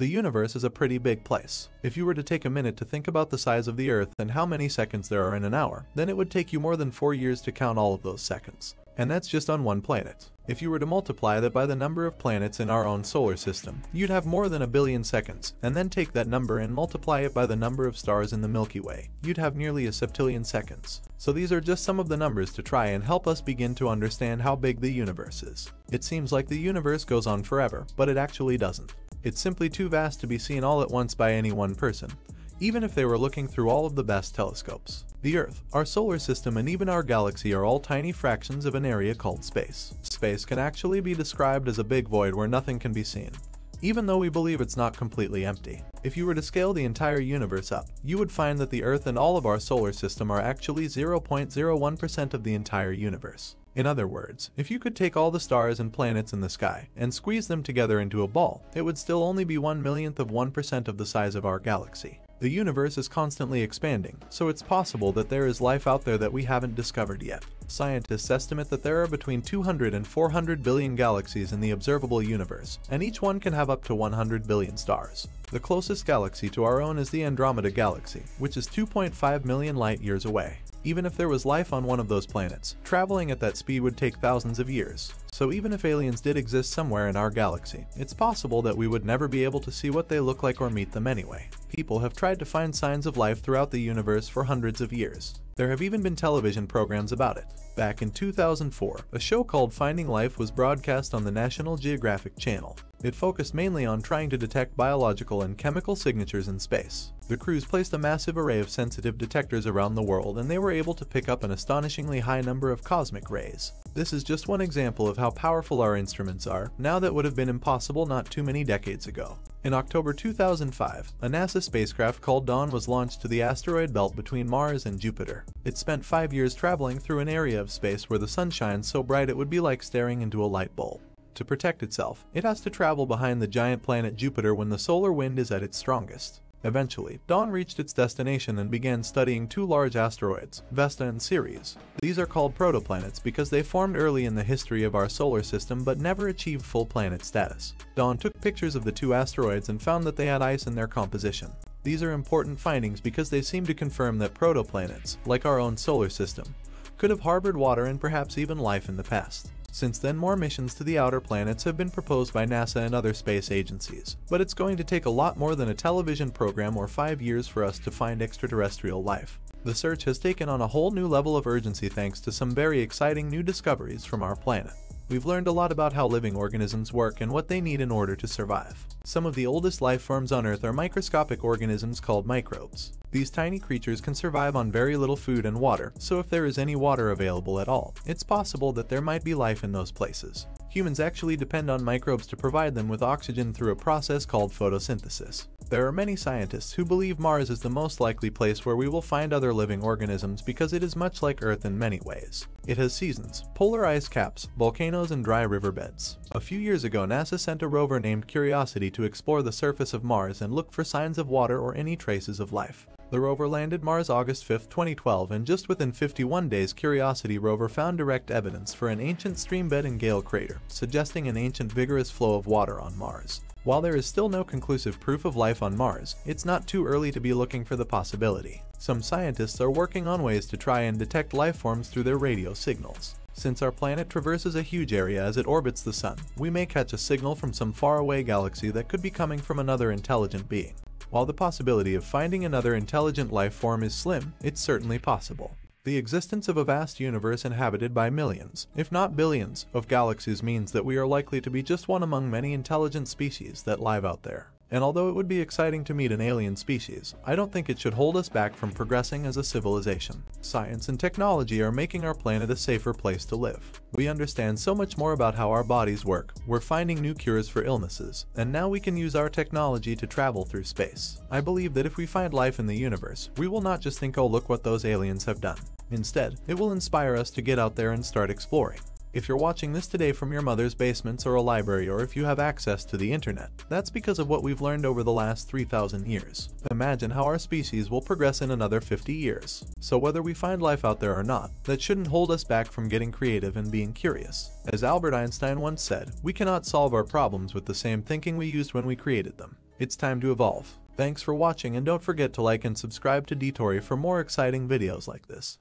The universe is a pretty big place. If you were to take a minute to think about the size of the Earth and how many seconds there are in an hour, then it would take you more than four years to count all of those seconds. And that's just on one planet. If you were to multiply that by the number of planets in our own solar system, you'd have more than a billion seconds, and then take that number and multiply it by the number of stars in the Milky Way, you'd have nearly a septillion seconds. So these are just some of the numbers to try and help us begin to understand how big the universe is. It seems like the universe goes on forever, but it actually doesn't. It's simply too vast to be seen all at once by any one person, even if they were looking through all of the best telescopes. The Earth, our solar system, and even our galaxy are all tiny fractions of an area called space. Space can actually be described as a big void where nothing can be seen, even though we believe it's not completely empty. If you were to scale the entire universe up, you would find that the Earth and all of our solar system are actually 0.01% of the entire universe. In other words, if you could take all the stars and planets in the sky and squeeze them together into a ball, it would still only be one millionth of 1% of the size of our galaxy. The universe is constantly expanding, so it's possible that there is life out there that we haven't discovered yet. Scientists estimate that there are between 200 and 400 billion galaxies in the observable universe, and each one can have up to 100 billion stars. The closest galaxy to our own is the Andromeda Galaxy, which is 2.5 million light years away. Even if there was life on one of those planets, traveling at that speed would take thousands of years. So even if aliens did exist somewhere in our galaxy, it's possible that we would never be able to see what they look like or meet them anyway. People have tried to find signs of life throughout the universe for hundreds of years. There have even been television programs about it. Back in 2004, a show called Finding Life was broadcast on the National Geographic Channel. It focused mainly on trying to detect biological and chemical signatures in space. The crews placed a massive array of sensitive detectors around the world and they were able to pick up an astonishingly high number of cosmic rays. This is just one example of how powerful our instruments are, now that would have been impossible not too many decades ago. In October 2005, a NASA spacecraft called Dawn was launched to the asteroid belt between Mars and Jupiter. It spent five years traveling through an area of space where the sun shines so bright it would be like staring into a light bulb. To protect itself, it has to travel behind the giant planet Jupiter when the solar wind is at its strongest. Eventually, Dawn reached its destination and began studying two large asteroids, Vesta and Ceres. These are called protoplanets because they formed early in the history of our solar system but never achieved full planet status. Dawn took pictures of the two asteroids and found that they had ice in their composition. These are important findings because they seem to confirm that protoplanets, like our own solar system, could have harbored water and perhaps even life in the past. Since then, more missions to the outer planets have been proposed by NASA and other space agencies, but it's going to take a lot more than a television program or five years for us to find extraterrestrial life. The search has taken on a whole new level of urgency thanks to some very exciting new discoveries from our planet. We've learned a lot about how living organisms work and what they need in order to survive. Some of the oldest life forms on Earth are microscopic organisms called microbes. These tiny creatures can survive on very little food and water, so if there is any water available at all, it's possible that there might be life in those places. Humans actually depend on microbes to provide them with oxygen through a process called photosynthesis. There are many scientists who believe Mars is the most likely place where we will find other living organisms because it is much like Earth in many ways. It has seasons, polar ice caps, volcanoes, and dry riverbeds. A few years ago, NASA sent a rover named Curiosity to explore the surface of Mars and look for signs of water or any traces of life. The rover landed Mars August 5, 2012, and just within 51 days, Curiosity rover found direct evidence for an ancient streambed and Gale crater, suggesting an ancient vigorous flow of water on Mars. While there is still no conclusive proof of life on Mars, it's not too early to be looking for the possibility. Some scientists are working on ways to try and detect life forms through their radio signals. Since our planet traverses a huge area as it orbits the sun, we may catch a signal from some faraway galaxy that could be coming from another intelligent being. While the possibility of finding another intelligent life form is slim, it's certainly possible. The existence of a vast universe inhabited by millions, if not billions, of galaxies means that we are likely to be just one among many intelligent species that live out there and although it would be exciting to meet an alien species, I don't think it should hold us back from progressing as a civilization. Science and technology are making our planet a safer place to live. We understand so much more about how our bodies work, we're finding new cures for illnesses, and now we can use our technology to travel through space. I believe that if we find life in the universe, we will not just think oh look what those aliens have done. Instead, it will inspire us to get out there and start exploring. If you're watching this today from your mother's basements or a library or if you have access to the internet, that's because of what we've learned over the last 3,000 years. Imagine how our species will progress in another 50 years. So whether we find life out there or not, that shouldn't hold us back from getting creative and being curious. As Albert Einstein once said, we cannot solve our problems with the same thinking we used when we created them. It's time to evolve. Thanks for watching and don't forget to like and subscribe to Dtory for more exciting videos like this.